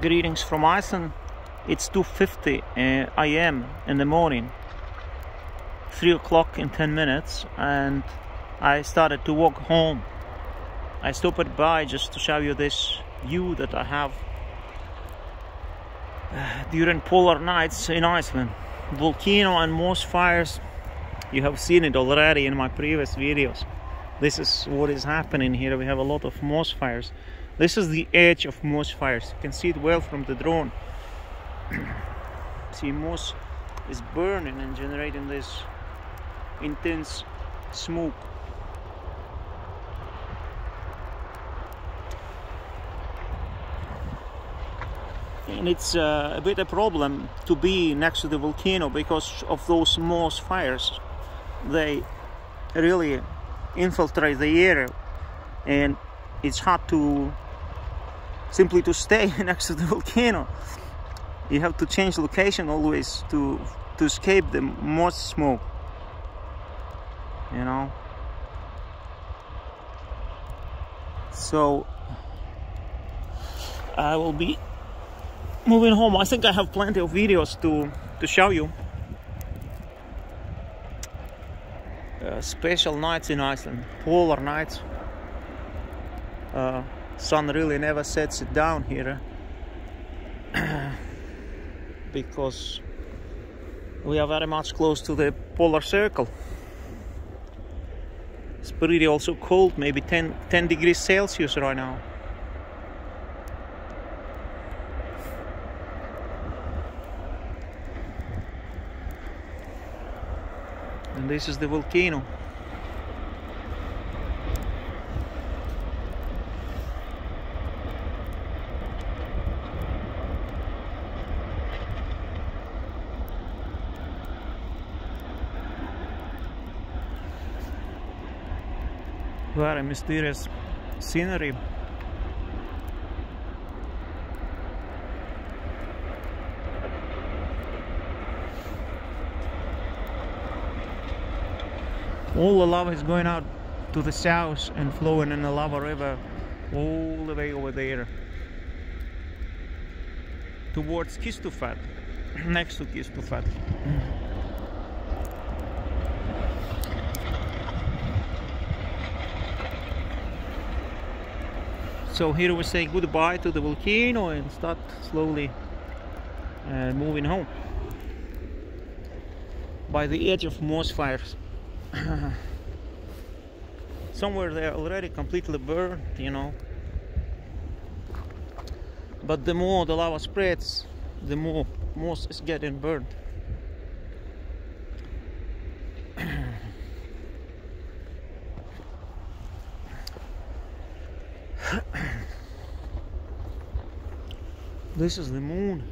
greetings from Iceland. It's 2.50 uh, a.m. in the morning. 3 o'clock in 10 minutes and I started to walk home. I stopped by just to show you this view that I have uh, during polar nights in Iceland. Volcano and moss fires you have seen it already in my previous videos. This is what is happening here. We have a lot of moss fires this is the edge of moss fires. You can see it well from the drone. See moss is burning and generating this intense smoke. And it's uh, a bit a problem to be next to the volcano because of those moss fires. They really infiltrate the air and it's hard to simply to stay next to the volcano. You have to change location always to to escape the most smoke you know? So I will be moving home. I think I have plenty of videos to to show you. Uh, special nights in Iceland polar nights. Uh, sun really never sets it down here eh? because we are very much close to the polar circle. It's pretty also cold maybe 10 10 degrees celsius right now. And this is the volcano very mysterious scenery. All the lava is going out to the south and flowing in the lava river all the way over there towards Kistufat next to Kistufell so here we say goodbye to the volcano and start slowly uh, moving home. By the edge of moss fires. Somewhere they're already completely burned you know. But the more the lava spreads the more moss is getting burned this is the moon.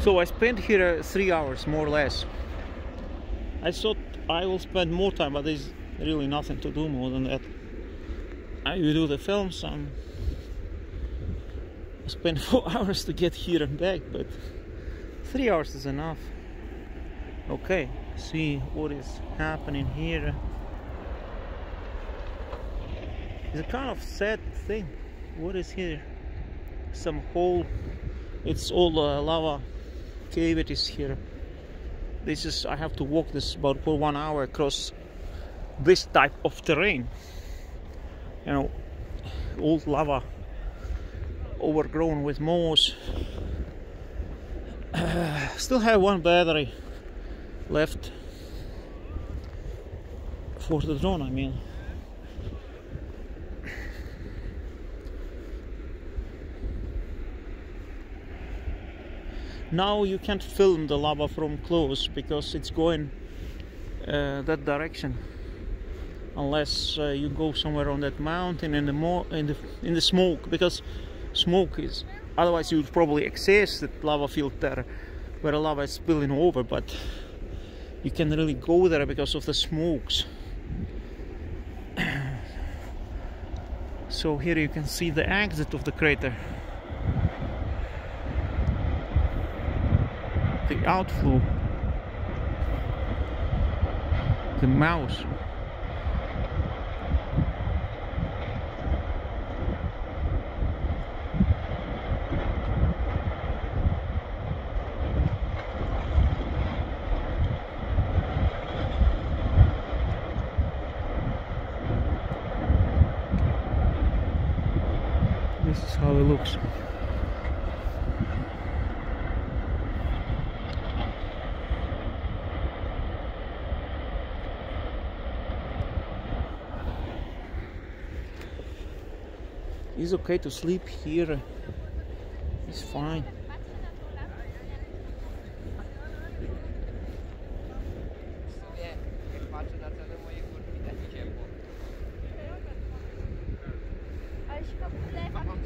So I spent here uh, three hours more or less. I thought I will spend more time but there's really nothing to do more than that. I will do the films and I spent four hours to get here and back but three hours is enough. Okay see what is happening here. It's a kind of sad thing. What is here? Some hole. It's all uh, lava cavities here. This is I have to walk this about for one hour across this type of terrain. You know old lava overgrown with moss. Uh, still have one battery left for the drone I mean. Now you can't film the lava from close because it's going uh, that direction. Unless uh, you go somewhere on that mountain in the in the in the smoke because smoke is otherwise you would probably access the lava field there where the lava is spilling over but you can really go there because of the smokes. So so here you can see the exit of the crater. The outflow. The mouse This is how it looks. It's okay to sleep here. It's fine.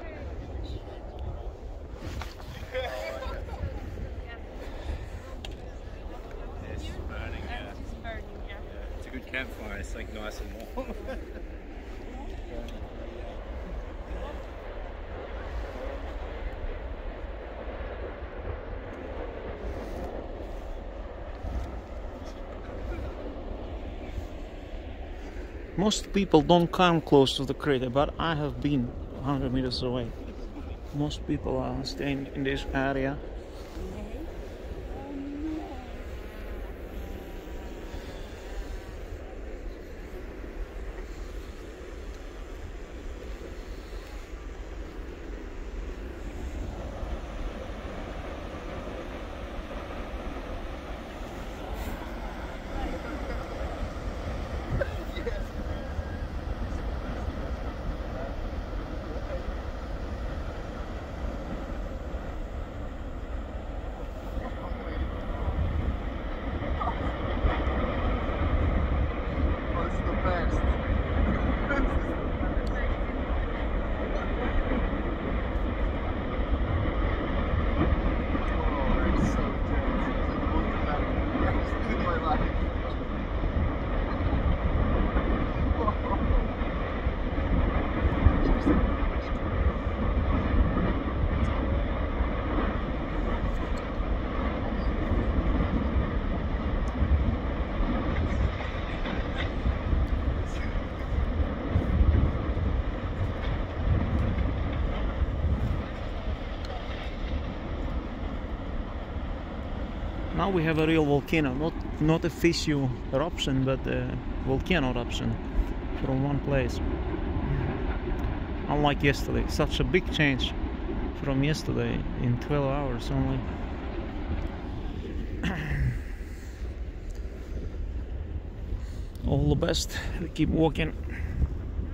Wlewa, widzicie to? No. It's burning, yeah. It's burning, yeah. It's a good campfire. It's like nice and warm. Most people don't come close to the crater, but I have been 100 meters away. Most people are staying in this area. What's the best? oh, it's so jealous. It's like the most dramatic experience in my life. Now we have a real volcano, not not a fissure eruption, but a volcano eruption from one place. Unlike yesterday, such a big change from yesterday in 12 hours only. All the best. Keep walking.